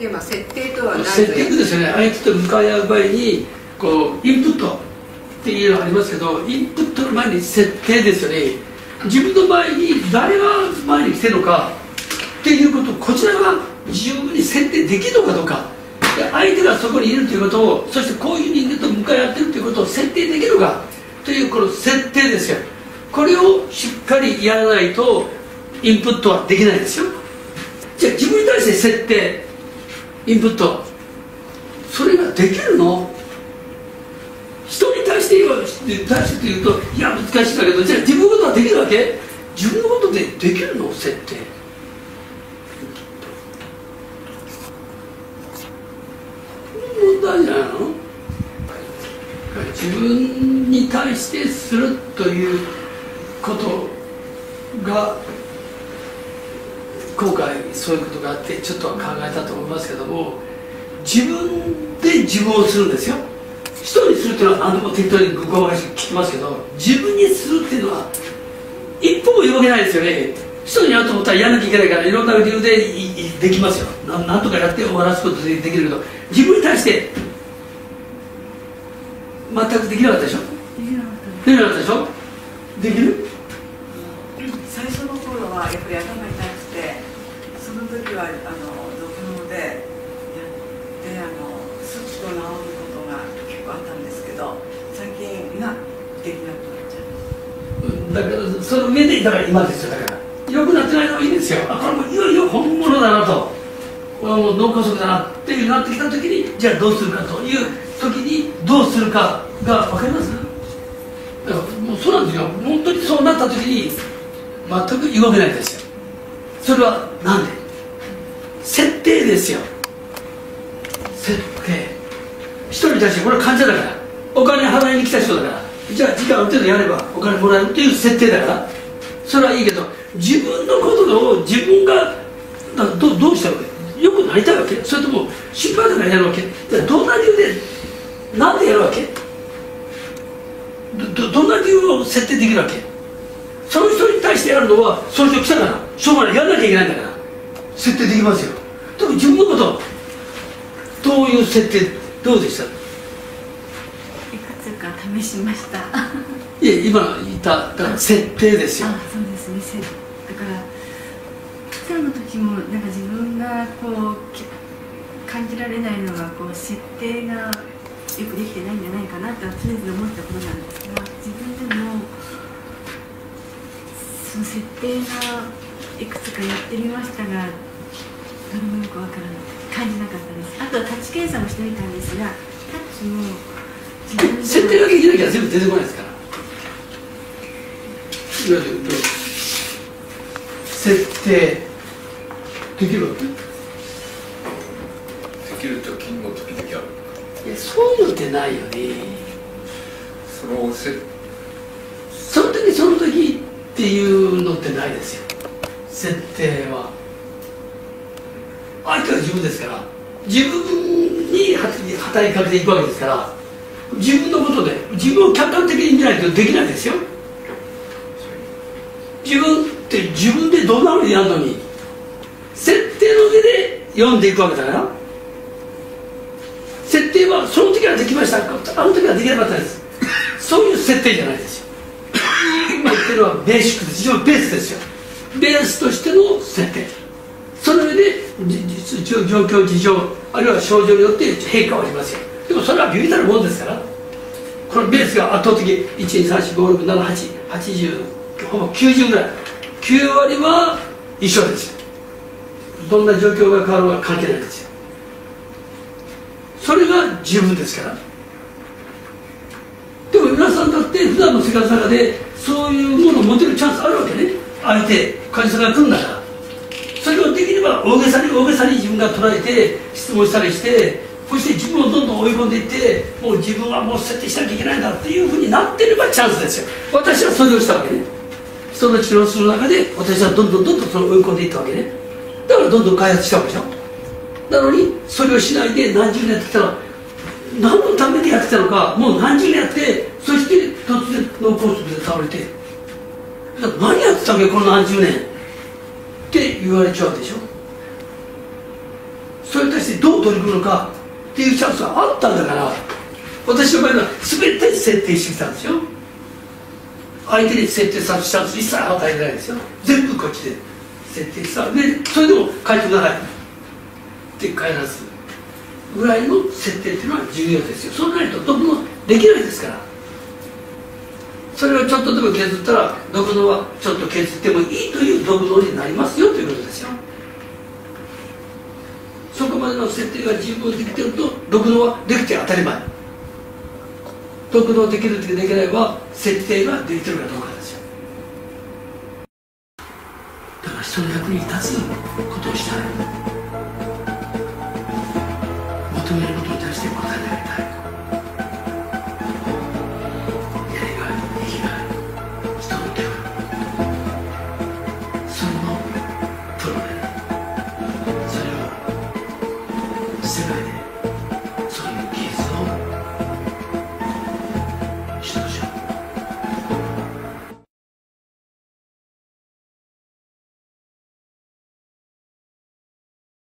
で、まあ、設定とは何セッティングですよね。相手と向かい合う場合にこうインプットっていうのがありますけどインプットの前に設定ですよね。自分の前に誰が前に来てるのかっていうことこちらが十分に設定できるのかどうか。相手がそこにいるということをそしてこういう人間と向かい合ってるということを設定できるかというこの設定ですよ。これをしっかりやらないとインプットはできないですよ。じゃあ自分に対して設定。インプット。それができるの？人に対して言う対して言うといや難しいんだけどじゃあ自分のことはできるわけ？自分のことでできるの？設定。問題じゃないの？自分に対してするということが今回そういうことがあってちょっとは考えたと思いますけども自分で自分をするんですよ。人にするっていうのは何でも適当にごまかし聞きますけど自分にするっていうのは一歩も動けないですよね。人にやると思ったらやらなきゃいけないからいろんな理由でできますよ。ななんとかやって終わらすことでできるけど自分に対して全くできなかったでしょ？できなかったでしょ？できる？最初の頃はやっぱり頭はあの読脳でやってあのすっと治ることが結構あったんですけど最近ができなくなっちゃうだからその上でだから今ですよだから。良くなってないのはいいんですよ。あこれもいよいよ本物だなと。これはもう脳梗塞だなっていうなってきた時にじゃあどうするかという時にどうするかが分かります？だからもうそうなんですよ。本当にそうなった時に全く動けないんですよ。それはなんで？設定ですよ。設定。一人に対してこれは患者だから。お金払いに来た人だから。じゃあ時間ある程度やればお金もらえるっていう設定だから。それはいいけど自分のことを自分がだどどうしたわけよくなりたいわけ。それとも心配だからやるわけ。じゃあどんな理由でなんでやるわけ。どどどんな理由を設定できるわけ。その人に対してやるのはその人来たから。しょうがない。やらなきゃいけないんだから。設定できますよ。でも自分のことどういう設定どうでした？いくつか試しました。あいや今言っただから設定ですよ。そうですね。せだからピザの時もなんか自分がこうき感じられないのがこう設定がよくできてないんじゃないかなとは常々思ったことなんですが自分でもその設定がいくつかやってみましたがどれもよくわからない感じなかったですあとはタッチ検査もしてみたんですがタッチも自分で設定だけできなきゃ全部出てこないですから。設定できるわけ？できる時も時々あるいやそういうのってないよね。そのせその時その時っていうのってないですよ。設定は相手は自分ですから自分に働きかけていくわけですから自分のことで自分を客観的に見ないとできないですよ。自分って自分でどんなふうにやるのに設定の上で読んでいくわけだから設定はその時はできましたあの時はできなかったです。そういう設定じゃないですよ。今言ってるのはベーシックです。非常にベースですよ。ベースとしての設定。その上で状況事情あるいは症状によって変化はありますよでもそれはビビたるもんですから。このベースが圧倒的1234567880ほぼ90ぐらい。9割は一緒です。どんな状況が変わるか関係ないです。よそれが十分ですから。でも皆さんだって普段の生活の中でそういうものを持てるチャンスあるわけね。相手患者さんが来るんだから。大げさに大げさに自分が捉えて質問したりしてそして自分をどんどん追い込んでいってもう自分はもう設定しなきゃいけないんだっていうふうになってればチャンスですよ私はそれをしたわけね人の治療する中で私はどんどんどんどんそれを追い込んでいったわけねだからどんどん開発したわけでしょなのにそれをしないで何十年やってきたら何のためにやってたのかもう何十年やってそして突然脳梗塞で倒れて何やってたわけこの何十年って言われちゃうでしょそれに対してどう取り組むのかっていうチャンスがあったんだから私の場合は全て設定してきたんですよ。相手に設定させるチャンス一切与えてないですよ。全部こっちで設定した。でそれでも帰ってください。って帰らずぐらいの設定っていうのは重要ですよ。そうなると毒もできないですから。それをちょっとでも削ったら毒のはちょっと削ってもいいという毒のになりますよということですよ。までの設定が十分できてると毒のはできて当たり前。毒のできるできないは設定ができてるかどうかですよ。だから人の役に立つことをしたい。求める